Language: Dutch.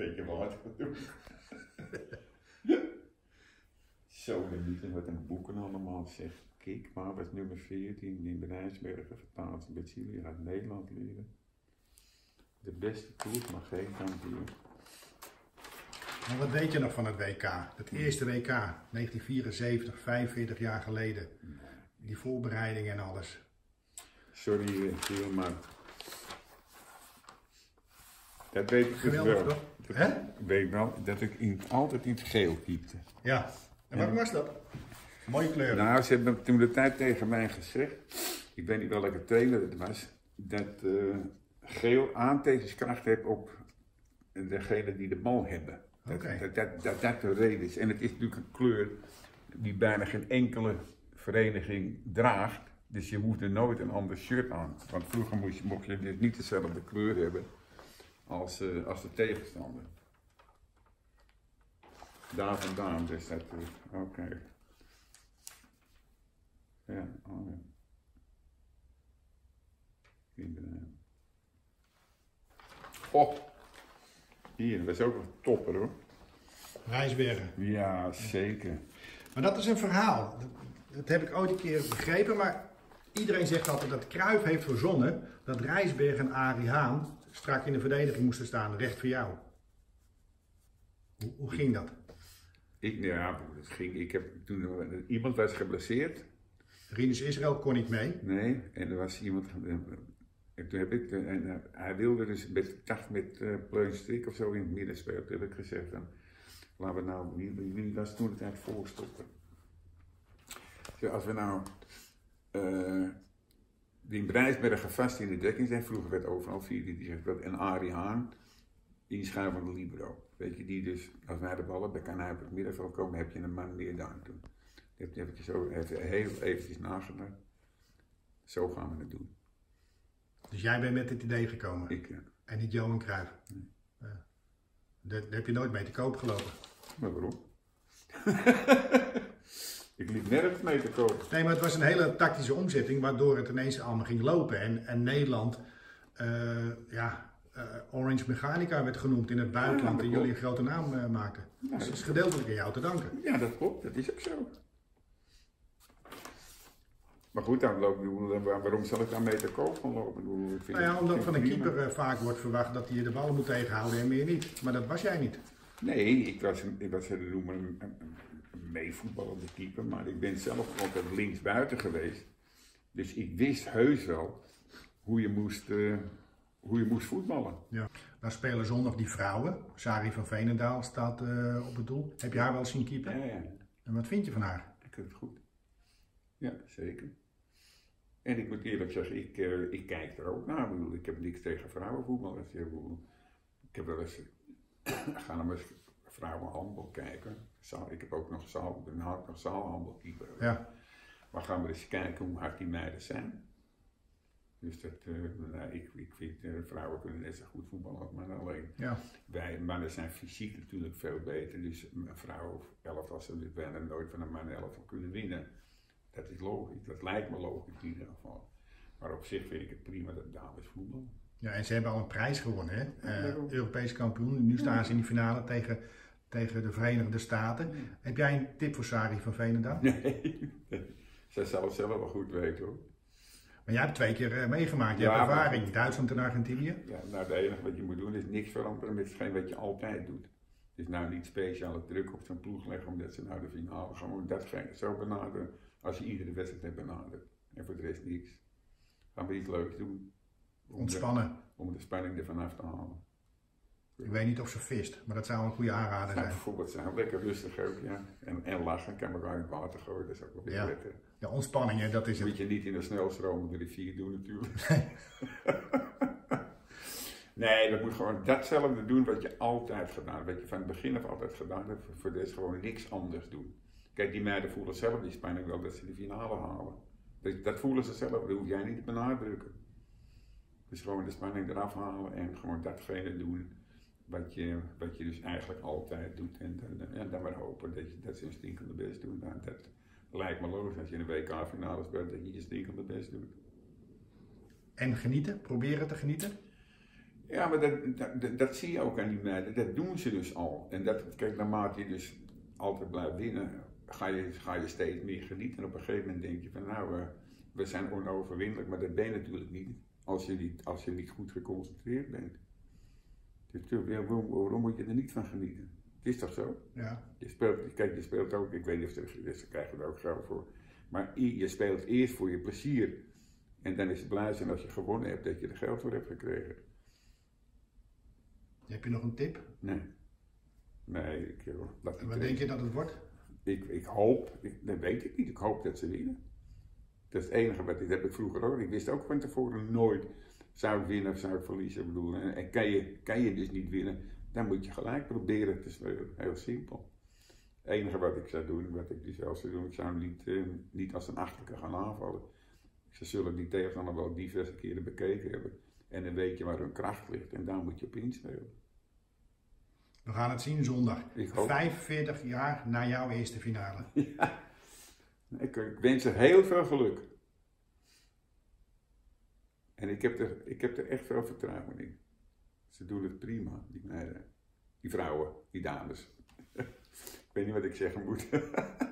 Beetje wat. Zo, wat een boeken allemaal zegt. Kijk maar, was nummer 14 in Rijnsbergen vertaald met jullie uit Nederland leren. De beste koers, maar geen kampioen. Maar wat weet je nog van het WK? Het eerste WK, 1974, 45 jaar geleden. Die voorbereiding en alles. Sorry, maar. Dat weet ik dus Geweldig wel. toch? Ik weet wel dat ik in, altijd in het geel keepte. Ja. En waarom was dat? Mooie kleur. Nou, ze hebben toen de tijd tegen mij gezegd, ik weet niet welke trainer het was, dat eh, geel aantekeningskracht heeft op degene die de bal hebben. Dat, dat, dat, dat dat de reden is. En het is natuurlijk een kleur die bijna geen enkele vereniging draagt. Dus je hoeft er nooit een ander shirt aan. Want vroeger mocht je, mocht je dus niet dezelfde kleur hebben als, eh, als de tegenstander. Daar vandaan, dus dat. Oké. Ja, oh ja. Inderdaad. Oh, hier, dat is ook een topper hoor. Rijsbergen. Ja, zeker. Maar dat is een verhaal. Dat, dat heb ik ooit een keer begrepen, maar iedereen zegt altijd dat Kruif heeft verzonnen dat Rijsberg en Arie Haan strak in de verdediging moesten staan, recht voor jou. Hoe, hoe ging dat? Ik, ja, het ging, ik heb toen, iemand was geblesseerd. Rinus Israël kon niet mee. Nee, en er was iemand. eh, En toen heb ik, eh, en, eh, hij wilde dus met, dacht met uh, Pleunstrik of zo in het midden spelen. Toen heb ik gezegd, dan, laten we nou, wie, wie, was toen de tijd voorstoppen? Ja, als we nou uh, die Brijsbergen vast in de dekking zijn, vroeger werd overal vier die zegt dat, en Arie Haan, inschuiven van de Libero. Weet je, die dus, als wij de ballen, kan hij op het middenveld komen, heb je een man meer dan toen. Dat heb je zo even, heel eventjes nagedacht. Zo gaan we het doen. Dus jij bent met dit idee gekomen? Ik, ja. En niet Johan Cruijff? Nee. Ja. Daar heb je nooit mee te koop gelopen? Maar waarom? ik liep nergens mee te kopen. Nee, maar het was een hele tactische omzetting, waardoor het ineens allemaal ging lopen. En, en Nederland, uh, ja, uh, Orange Mechanica werd genoemd in het buitenland ja, en jullie een grote naam uh, maakten. Ja, dus het is gedeeltelijk aan jou te danken. Ja, dat klopt. Dat is ook zo. Maar goed, dan loop, waarom zal ik dan mee te koop gaan lopen? Ik nou ja, omdat van een keeper vaak wordt verwacht dat hij de bal moet tegenhouden en meer niet. Maar dat was jij niet. Nee, ik was, ik was een, noemen, een, een, een meevoetballende keeper, maar ik ben zelf altijd linksbuiten geweest. Dus ik wist heus wel hoe je moest, uh, hoe je moest voetballen. Ja. Nou spelen zondag die vrouwen. Sari van Veenendaal staat uh, op het doel. Heb je haar wel zien keeper? Ja, ja. En wat vind je van haar? Ik vind het goed. Ja, zeker. En ik moet eerlijk zeggen, ik, uh, ik kijk er ook naar. Ik, bedoel, ik heb niks tegen vrouwenvoetbal. Ik heb wel eens, ga naar eens vrouwenhandbal kijken. Ik heb ook nog, zaal, nog zaalhandelkeeper. Ja. Maar gaan we eens kijken hoe hard die meiden zijn. Dus dat, uh, nou, ik, ik vind uh, vrouwen kunnen net zo goed voetballen als mannen alleen. Ja. Wij mannen zijn fysiek natuurlijk veel beter. Dus een vrouw of elf als ze dus bijna nooit van een man elf kunnen winnen. Dat is logisch, dat lijkt me logisch in ieder geval. Maar op zich vind ik het prima dat dames voetballen. Ja, en ze hebben al een prijs gewonnen, hè? Uh, Europees kampioen. Nu staan ze in die finale tegen, tegen de Verenigde Staten. Ja. Heb jij een tip voor Sari van Veenendaal? Nee, zij zal het zelf wel goed weten hoor. Maar jij hebt twee keer uh, meegemaakt, je ja, hebt ervaring, maar, Duitsland en Argentinië. Ja, nou het enige wat je moet doen is niks veranderen met hetgeen wat je altijd doet. Dus nou niet speciale druk op zo'n ploeg leggen omdat ze naar de finale gaan. Gewoon datgene zo benaderen als je iedere wedstrijd hebt benaderd. En voor de rest niks. Gaan we iets leuks doen. Om Ontspannen. De, om de spanning ervan af te halen. Ik weet niet of ze vist, maar dat zou een goede aanrader zijn. Ja, bijvoorbeeld zijn lekker rustig ook, ja. En, en lachen, kan elkaar in het water gooien, dat is ook wel weer ja. lekker. Ja, ontspanning, hè, dat is Moet het. je niet in de snelstromende rivier doen natuurlijk. nee, dat moet gewoon datzelfde doen wat je altijd gedaan hebt. Wat je van het begin af altijd gedaan hebt. Voor de gewoon niks anders doen. Kijk, die meiden voelen zelf die spanning wel dat ze de finale halen. Dat, dat voelen ze zelf, dat hoef jij niet te benadrukken. Dus gewoon de spanning eraf halen en gewoon datgene doen wat je, wat je dus eigenlijk altijd doet. En, en, en dan maar hopen dat, je, dat ze hun stinkende best doen. Nou, dat lijkt me logisch als je in een WK-finale speelt, dat je je stinkende best doet. En genieten? Proberen te genieten? Ja, maar dat, dat, dat, zie je ook aan die meiden. Dat doen ze dus al. En dat, kijk, naarmate je dus altijd blijft winnen, ga je, ga je steeds meer genieten. En op een gegeven moment denk je van nou, uh, we zijn onoverwinnelijk. Maar dat ben je natuurlijk niet als je niet, als je niet goed geconcentreerd bent. Dus waarom, waarom moet je er niet van genieten? Het is toch zo? Ja. Je speelt, kijk, je speelt ook, ik weet niet of ze, krijgen er ook geld voor. Maar je speelt eerst voor je plezier. En dan is het blij zijn als je gewonnen hebt dat je er geld voor hebt gekregen. Heb je nog een tip? Nee. Nee, ik, dat en wat denk je dat het wordt? Ik, ik hoop, ik, dat weet ik niet, ik hoop dat ze winnen. Dat is het enige wat ik, heb ik vroeger ook. Ik wist ook van tevoren nooit, zou ik winnen of zou ik verliezen. Ik bedoel, en kan je, kan je dus niet winnen, dan moet je gelijk proberen te spelen. Heel simpel. Het enige wat ik zou doen, wat ik dus zelf zou doen, ik zou hem niet, eh, niet als een achterlijke gaan aanvallen. Ze zullen die tegenstander wel diverse keren bekeken hebben. En dan weet je waar hun kracht ligt en daar moet je op inspelen. We gaan het zien zondag. 45 jaar na jouw eerste finale. Ja. Ik, wens ze heel veel geluk. En ik heb, er, ik heb er echt veel vertrouwen in. Ze doen het prima, die meiden. Die vrouwen, die dames. ik weet niet wat ik zeggen moet.